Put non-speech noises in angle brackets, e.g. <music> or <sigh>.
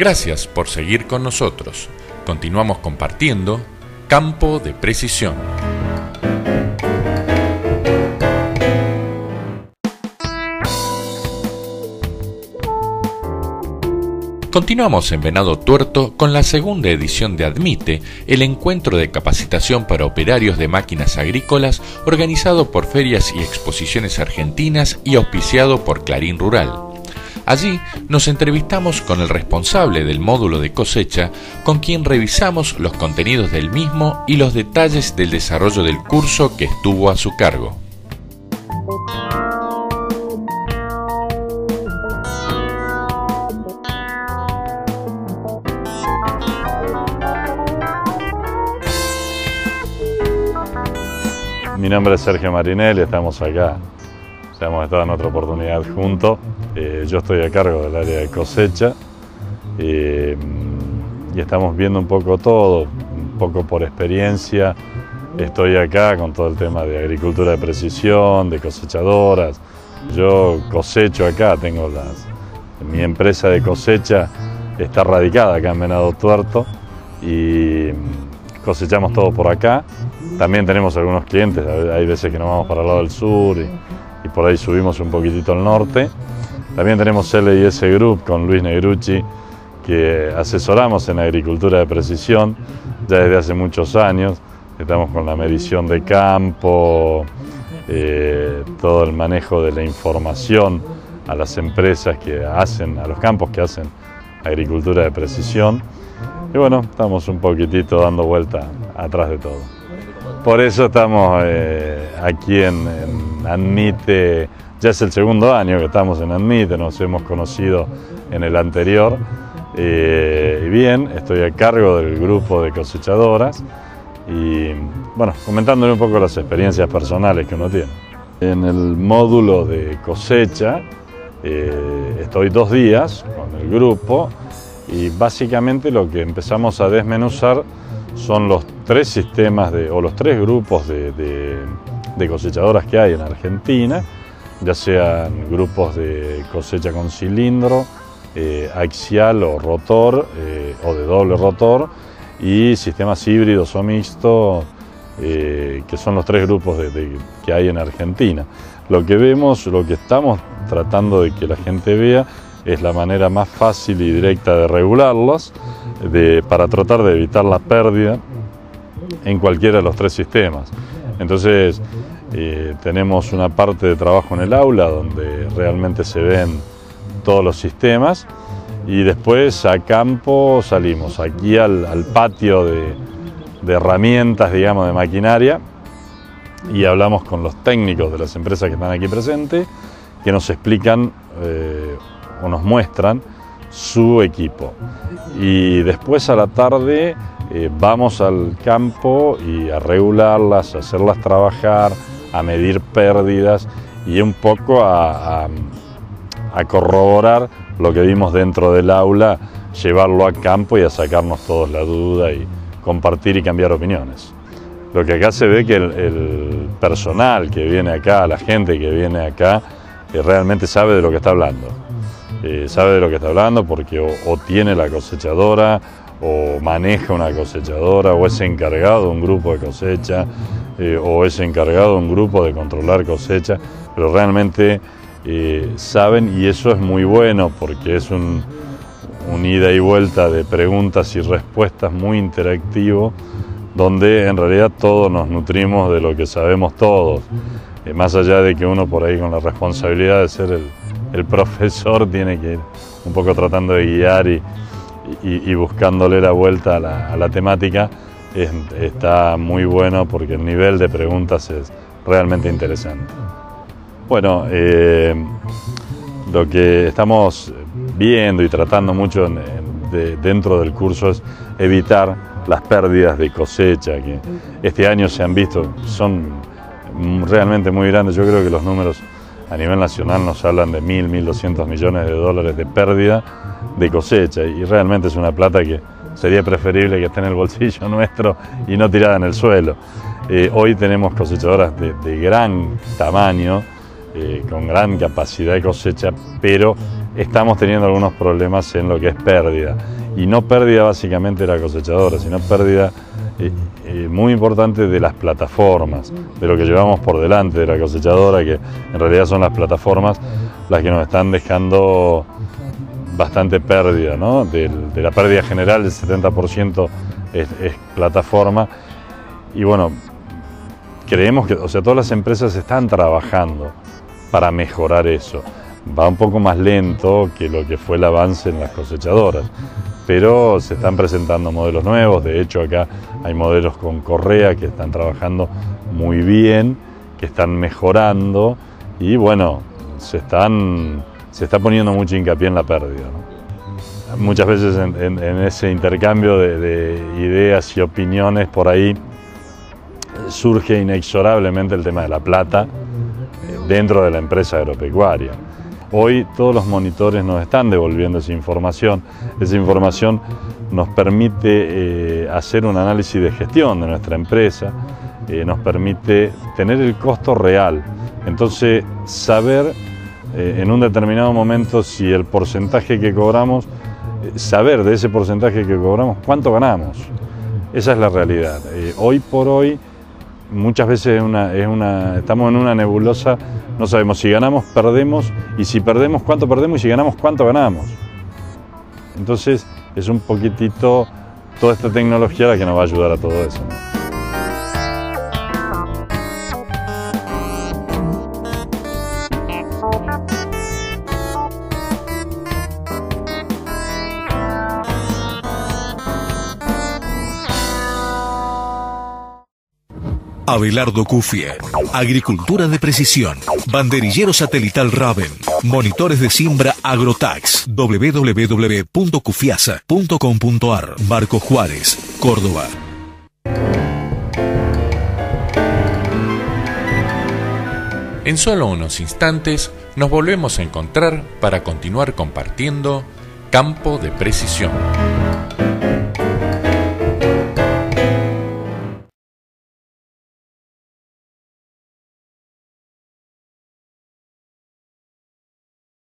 Gracias por seguir con nosotros. Continuamos compartiendo Campo de Precisión. Continuamos en Venado Tuerto con la segunda edición de Admite, el encuentro de capacitación para operarios de máquinas agrícolas organizado por Ferias y Exposiciones Argentinas y auspiciado por Clarín Rural. Allí nos entrevistamos con el responsable del módulo de cosecha, con quien revisamos los contenidos del mismo y los detalles del desarrollo del curso que estuvo a su cargo. Mi nombre es Sergio Marinelli, estamos acá. Ya hemos estado en otra oportunidad juntos. Eh, yo estoy a cargo del área de cosecha eh, y estamos viendo un poco todo, un poco por experiencia. Estoy acá con todo el tema de agricultura de precisión, de cosechadoras. Yo cosecho acá, tengo las. Mi empresa de cosecha está radicada acá en Venado Tuerto y cosechamos todo por acá. También tenemos algunos clientes, hay veces que nos vamos para el lado del sur por ahí subimos un poquitito al norte. También tenemos LIS Group con Luis Negrucci, que asesoramos en agricultura de precisión ya desde hace muchos años. Estamos con la medición de campo, eh, todo el manejo de la información a las empresas que hacen, a los campos que hacen agricultura de precisión. Y bueno, estamos un poquitito dando vuelta atrás de todo. Por eso estamos eh, aquí en, en Admite ya es el segundo año que estamos en Admite, nos hemos conocido en el anterior. Eh, y bien, estoy a cargo del grupo de cosechadoras y bueno, comentándole un poco las experiencias personales que uno tiene. En el módulo de cosecha eh, estoy dos días con el grupo y básicamente lo que empezamos a desmenuzar son los tres sistemas de, o los tres grupos de, de cosechadoras que hay en Argentina ya sean grupos de cosecha con cilindro, eh, axial o rotor eh, o de doble rotor y sistemas híbridos o mixtos, eh, que son los tres grupos que hay en Argentina. Lo que vemos, lo que estamos tratando de que la gente vea es la manera más fácil y directa de regularlos para tratar de evitar la pérdida en cualquiera de los tres sistemas. Entonces, eh, tenemos una parte de trabajo en el aula donde realmente se ven todos los sistemas y después a campo salimos aquí al, patio de, herramientas, digamos, de maquinaria y hablamos con los técnicos de las empresas que están aquí presentes que nos explican eh, o nos muestran su equipo. Y después a la tarde eh, vamos al campo y a regularlas, a hacerlas trabajar, a medir pérdidas y un poco a, corroborar lo que vimos dentro del aula, llevarlo a campo y a sacarnos todos la duda y compartir y cambiar opiniones. Lo que acá se ve que el, personal que viene acá, la gente que viene acá, eh, realmente sabe de lo que está hablando. Eh, sabe de lo que está hablando porque o, tiene la cosechadora, o maneja una cosechadora, o es encargado de un grupo de cosecha, eh, o es encargado un grupo de controlar cosecha, pero realmente eh, saben y eso es muy bueno porque es un, ida y vuelta de preguntas y respuestas muy interactivo donde en realidad todos nos nutrimos de lo que sabemos todos. Eh, más allá de que uno por ahí con la responsabilidad de ser el, <laughs> profesor tiene que ir un poco tratando de guiar y, buscándole la vuelta a la temática, está muy bueno porque el nivel de preguntas es realmente interesante. Bueno, eh, lo que estamos viendo y tratando mucho dentro del curso es evitar las pérdidas de cosecha que este año se han visto, son realmente muy grandes. Yo creo que los números a nivel nacional nos hablan de 1.000, 1.200 millones de dólares de pérdida de cosecha y realmente es una plata que sería preferible que esté en el bolsillo <laughs> nuestro y no tirada en el suelo. Eh, hoy tenemos cosechadoras de, gran tamaño, eh, con gran capacidad de cosecha, pero estamos teniendo algunos problemas en lo que es pérdida. Y no pérdida básicamente de la cosechadora, sino pérdida eh, eh, muy importante de las plataformas, de lo que llevamos por delante de la cosechadora, que en realidad son las plataformas las que nos están dejando bastante pérdida, ¿no? de, la pérdida general el 70% es, es, plataforma. Y bueno, creemos que, o sea, todas las empresas están trabajando para mejorar eso. Va un poco más lento que lo que fue el avance en las cosechadoras, pero se están presentando modelos nuevos, de hecho acá hay modelos con correa que están trabajando muy bien, que están mejorando y bueno, se, están, se está poniendo mucho hincapié en la pérdida. Muchas veces en, ese intercambio de, ideas y opiniones por ahí surge inexorablemente el tema de la plata eh, dentro de la empresa agropecuaria. Hoy todos los monitores nos están devolviendo esa información. Esa información nos permite eh, hacer un análisis de gestión de nuestra empresa, eh, nos permite tener el costo real. Entonces, saber eh, en un determinado momento si el porcentaje que cobramos, saber de ese porcentaje que cobramos cuánto ganamos. Esa es la realidad. hoy por hoy, muchas veces es una, estamos en una nebulosa no sabemos si ganamos, perdemos, y si perdemos, cuánto perdemos, y si ganamos, cuánto ganamos. Entonces es un poquitito toda esta tecnología la que nos va a ayudar a todo eso. Abelardo Cufie. Agricultura de precisión. Banderillero satelital Raven. Monitores de siembra Agrotax. www.cufiasa.com.ar. Marco Juárez, Córdoba. En solo unos instantes nos volvemos a encontrar para continuar compartiendo Campo de Precisión.